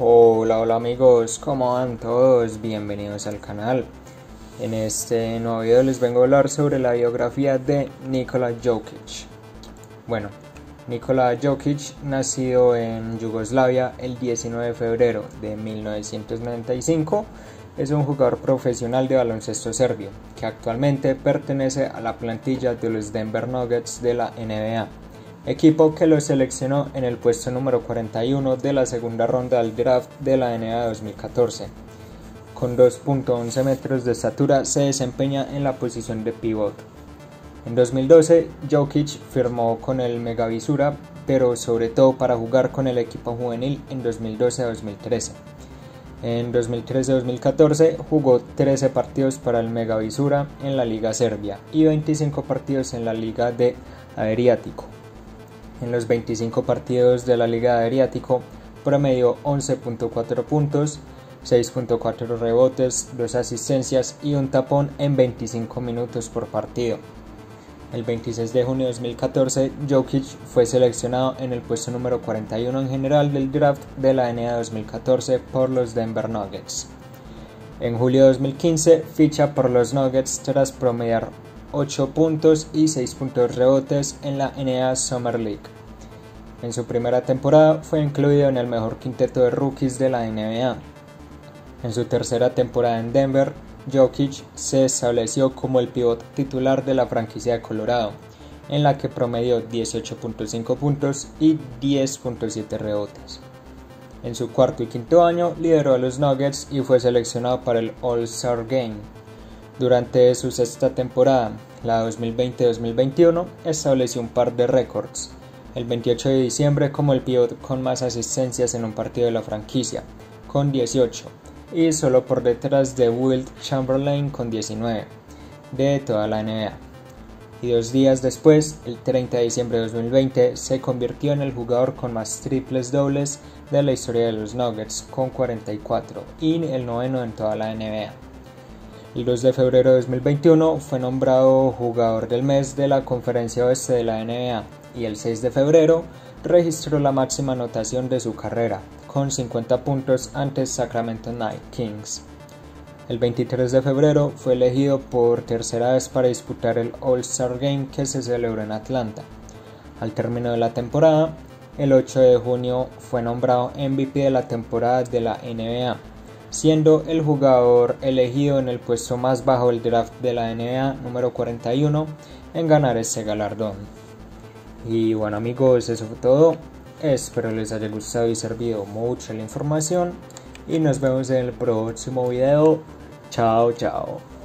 Hola, hola amigos, ¿cómo van todos? Bienvenidos al canal. En este nuevo video les vengo a hablar sobre la biografía de Nikola Jokic. Bueno, Nikola Jokic, nacido en Yugoslavia el 19 de febrero de 1995, es un jugador profesional de baloncesto serbio que actualmente pertenece a la plantilla de los Denver Nuggets de la NBA equipo que lo seleccionó en el puesto número 41 de la segunda ronda del draft de la NBA 2014. Con 2.11 metros de estatura se desempeña en la posición de pivot. En 2012, Jokic firmó con el Megavisura, pero sobre todo para jugar con el equipo juvenil en 2012-2013. En 2013-2014 jugó 13 partidos para el Megavisura en la Liga Serbia y 25 partidos en la Liga de Adriático. En los 25 partidos de la Liga de Adriático promedió 11.4 puntos, 6.4 rebotes, 2 asistencias y un tapón en 25 minutos por partido. El 26 de junio de 2014, Jokic fue seleccionado en el puesto número 41 en general del draft de la NBA 2014 por los Denver Nuggets. En julio de 2015 ficha por los Nuggets tras promediar 8 puntos y 6 puntos rebotes en la NBA Summer League. En su primera temporada fue incluido en el mejor quinteto de rookies de la NBA. En su tercera temporada en Denver, Jokic se estableció como el pivot titular de la franquicia de Colorado, en la que promedió 18.5 puntos y 10.7 rebotes. En su cuarto y quinto año lideró a los Nuggets y fue seleccionado para el All-Star Game. Durante su sexta temporada, la 2020-2021, estableció un par de récords. El 28 de diciembre como el pivot con más asistencias en un partido de la franquicia, con 18, y solo por detrás de Wilt Chamberlain con 19, de toda la NBA. Y dos días después, el 30 de diciembre de 2020, se convirtió en el jugador con más triples dobles de la historia de los Nuggets, con 44, y el noveno en toda la NBA. El 2 de febrero de 2021 fue nombrado jugador del mes de la Conferencia Oeste de la NBA y el 6 de febrero registró la máxima anotación de su carrera, con 50 puntos ante Sacramento Night Kings. El 23 de febrero fue elegido por tercera vez para disputar el All-Star Game que se celebró en Atlanta. Al término de la temporada, el 8 de junio fue nombrado MVP de la temporada de la NBA siendo el jugador elegido en el puesto más bajo del draft de la NBA número 41 en ganar este galardón. Y bueno amigos, eso fue todo. Espero les haya gustado y servido mucho la información y nos vemos en el próximo video. Chao, chao.